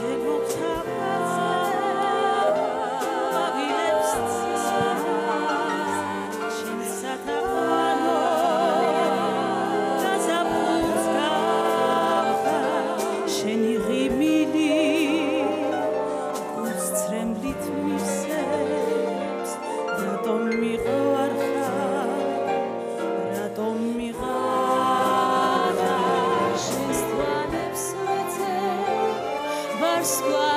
should splash.